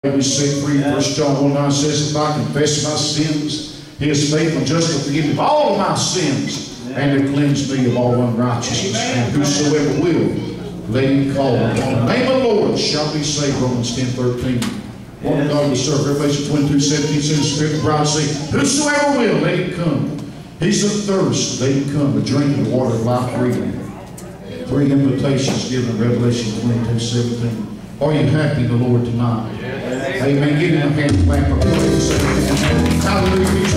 be set free. First John 1 9 says, If I confess my sins, he is faithful and just to forgive me of all of my sins and to cleanse me of all unrighteousness. And whosoever will, let him call upon the name of the Lord shall be saved. Romans 10 13. One of God will serve. Revelation 22 17 says, the Spirit of God say, Whosoever will, let him come. He's athirst, let him come to drink of the water of life freely. Three invitations given in Revelation 22 17. Are you happy in the Lord tonight? Amen. Give him a hand clap of praise. Hallelujah. He's.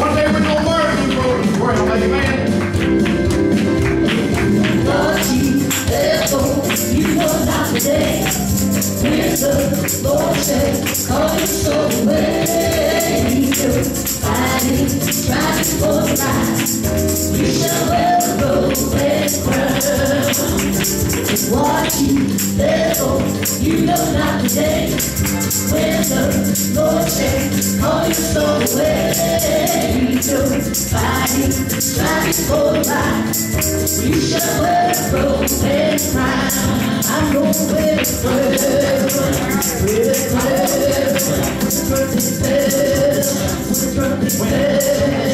One day we're going to learn the golden ground. Amen. But you, therefore, you were not today. When the Lord said, Call your soul away. You're fighting, striving for the and crown. What you, you know not today. When the Lord said, Call your soul away. You're fighting, striving for right. You shall wear a and crown. I'm a crown. Wear a crown. Bells. Trumpet bells.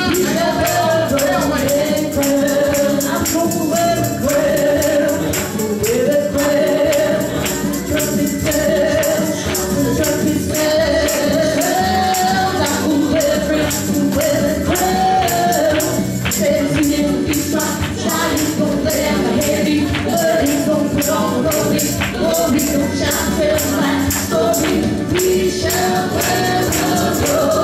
Story, we shall wear a robe